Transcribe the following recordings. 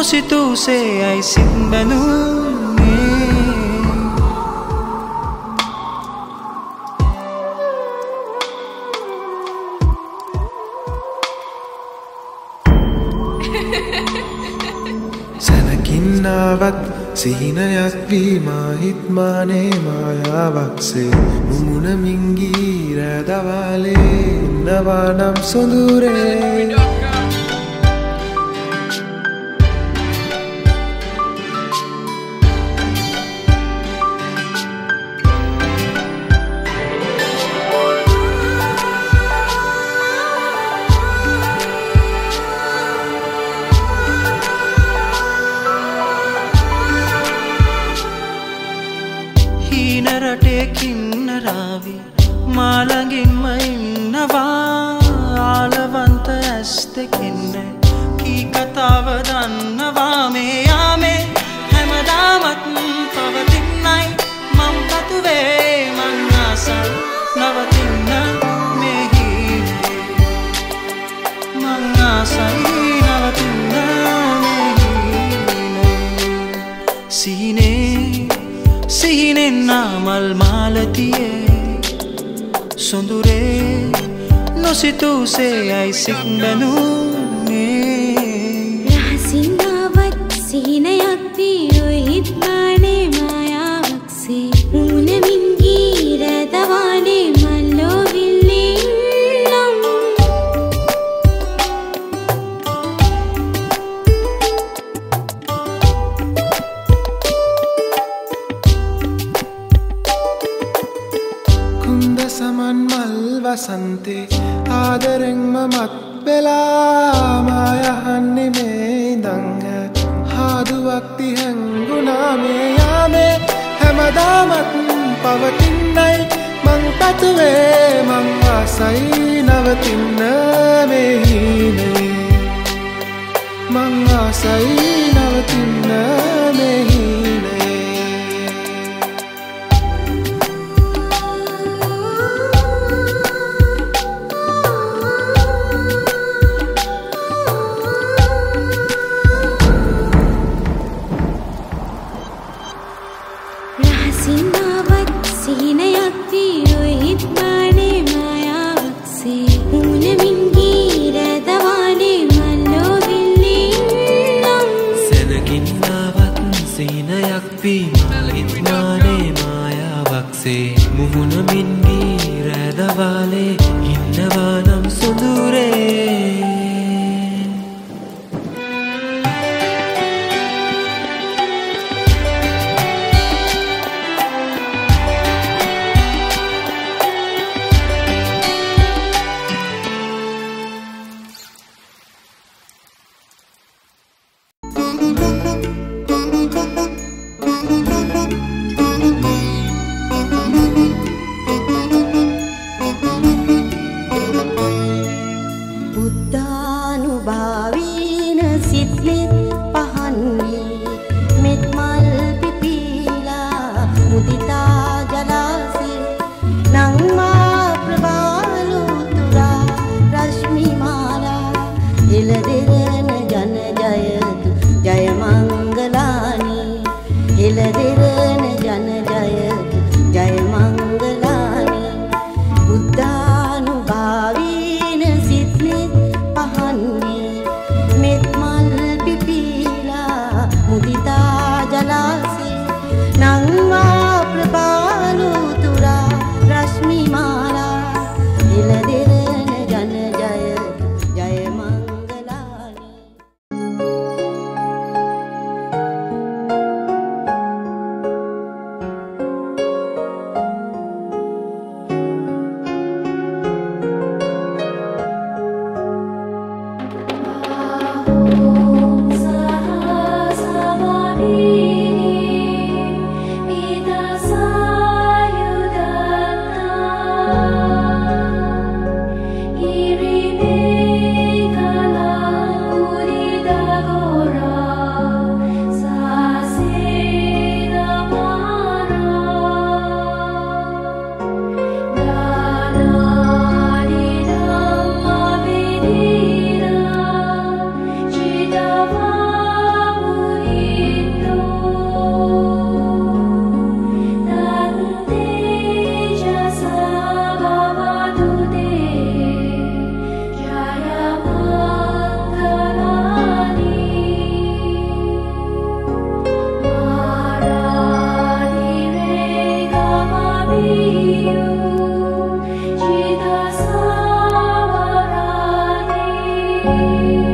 නොසිතූසේ ඇයි සිත් බැනුනේ සැනකින්නාවත් සිහිනයක් වීමා හිත්මානේ මායාවක්සේ මුමුණමින්ගී රෑදවාලේ ඉන්නවා නම් සොඳුරේ. ආසයි නවතින්න මේ හීනේ සිහිනේ සිහිනෙන්නා මල් මාලතියේ. සොඳුරේ නොසිතූසේ ඇයි සිත් වසන්තේ ආදරෙන්ම මත් වෙලා මායහන්නේ මේ ඉඳං හාදුවක්ති හැංගුණා මේ යාමේ හැමදාමත් පවතින්නයි. මං පතුවේ මං ආසයි නවතින්න මේ හීනේ මං ආසයි නවතින්න මේ you.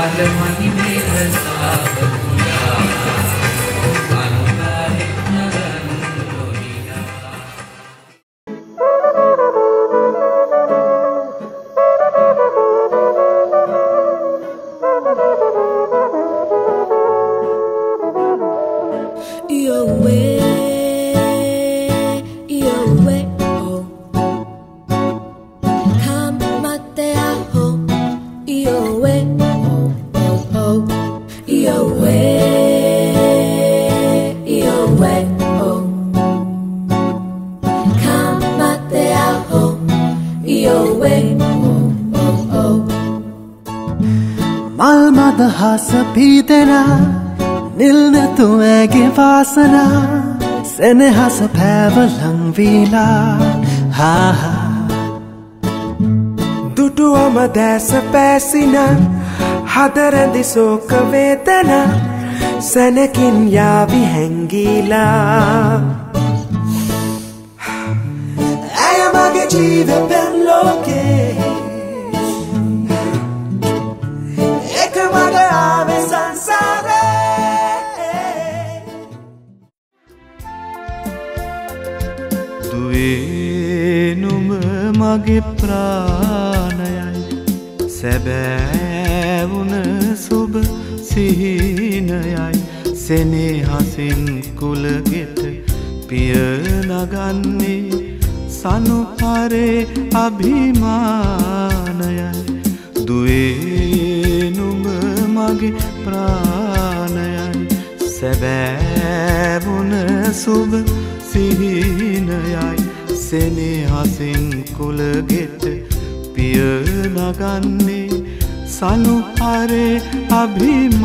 बलवानी में हसावत way, oh. Come aho, your way, oh, oh, oh. මල් මද හස පීතෙනා නිල්නතු ඇගේ වාසනා සෙනහස පැවලංවීලා හාහා දුටුවම දැස පැසින හදරැදි සෝක වේතන සැනකින් යාවි හැංගීලා. ඇය මගේ ජීව පැන් ලෝකේ. එක මට ආවේ සංසාරේ. දුවේ නුඹ මගේ ප්‍රාණයයි. සැබෑවුන සුබ සිහිනයයි. සෙනෙහසින් කුලගෙට පිය නගන්නේ සනුපරේ අභිමානයයි. දුවේ නුඹ මගේ ප්‍රාණයයි. සැබෑවුන සුබ සිහිනයයි. සෙනෙහසින් කුලගෙට පිය නගන්නේ සනුහරේ අභිමානයයි.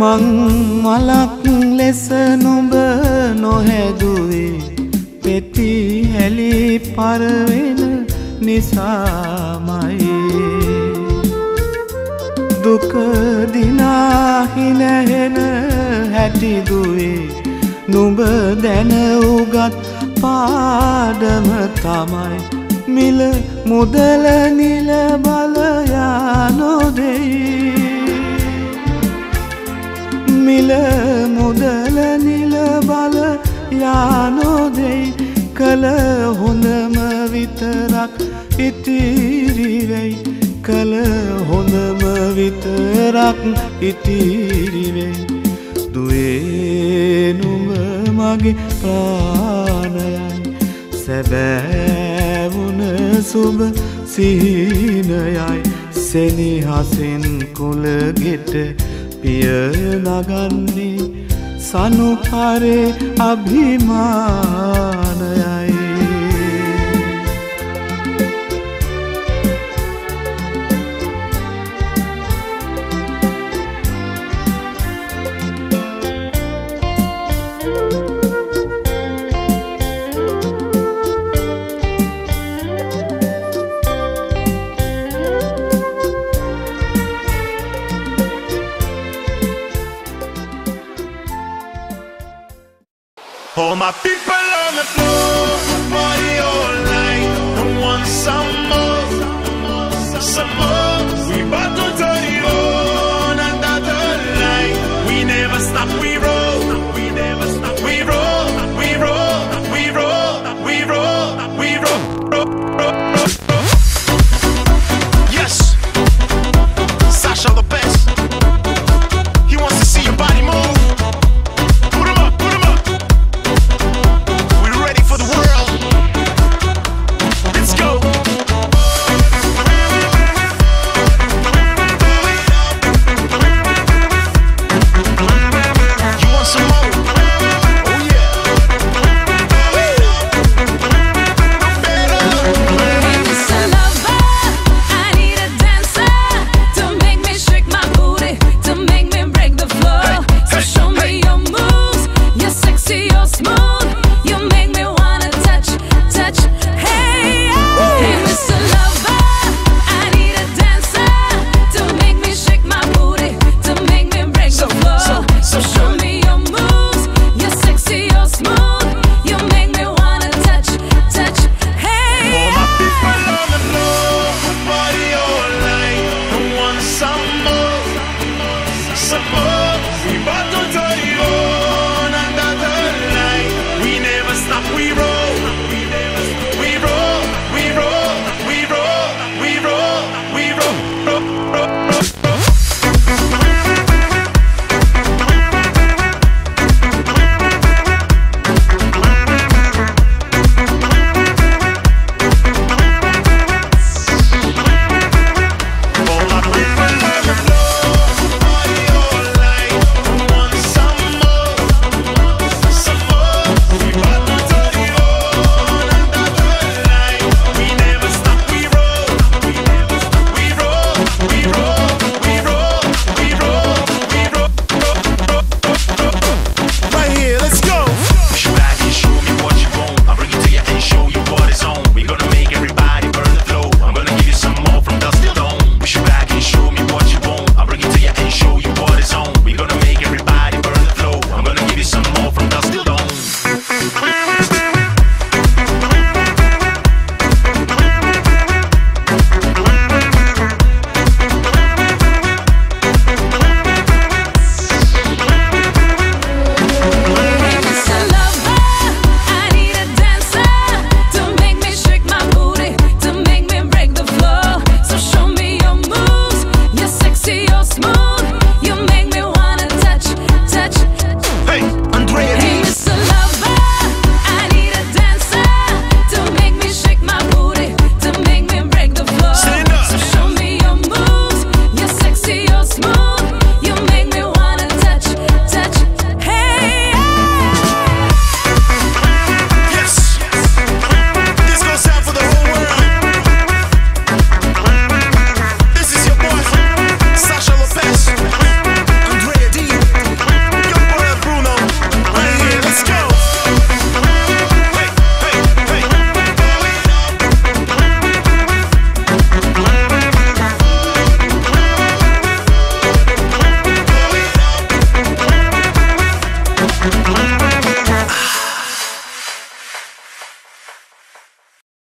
මං මලක් ලෙස නොඹ නොහැදුවේ. පෙති හැලි පරවෙන නිසාමයි. දුකදිනාහිනහෙන හැටිදුවේ නුඹ දැන උගත් පාඩම තමයි. මිල මුදල නිල බලයා නොදෙයි. මිල මුදල නිල බල යානෝදෙයි කළ හොඳම විතරක් ඉතිරිවෙයි. කළ හොඳම විතරක් ඉතිරිවෙයි. දුවේනුම මගේ ප්‍රාණයයි. සැබෑවුන සුබ සිහිනයයි. සෙනිහසින් කුලගෙට පිය නගන්නේ සනුහරේ අභිමානයයි.